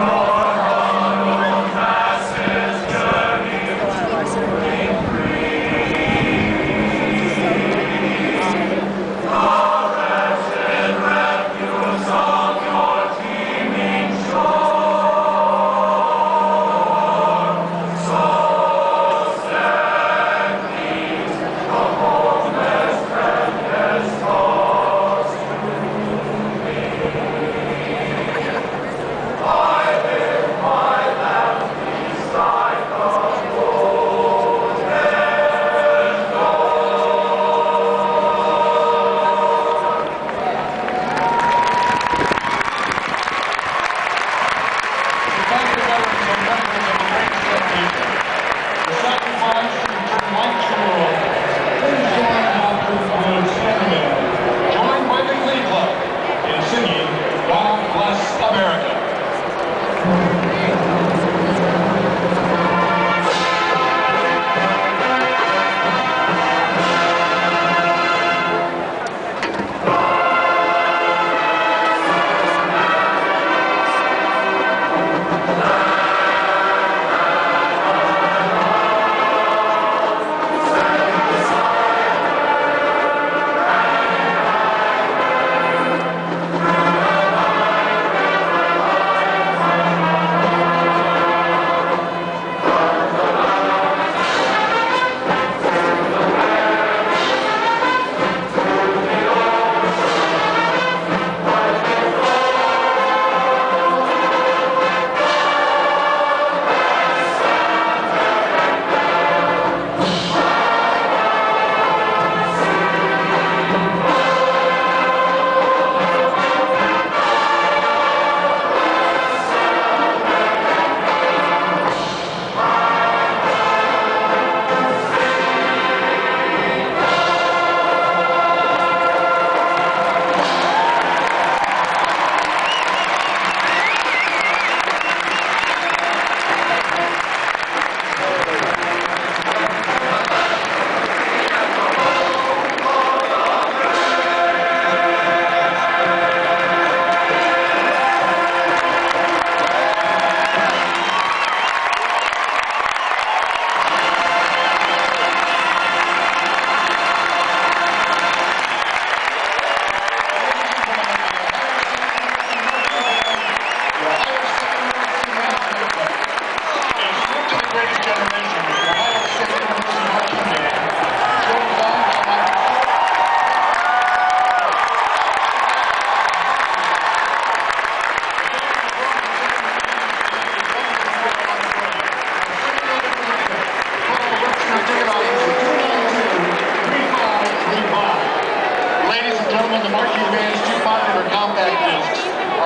Christ.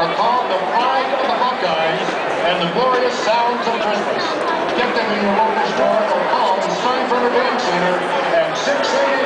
are called the pride of the Hawkeyes and the glorious sounds of Christmas. Get them in your local store or call the Steinbrenner Band Center at 680.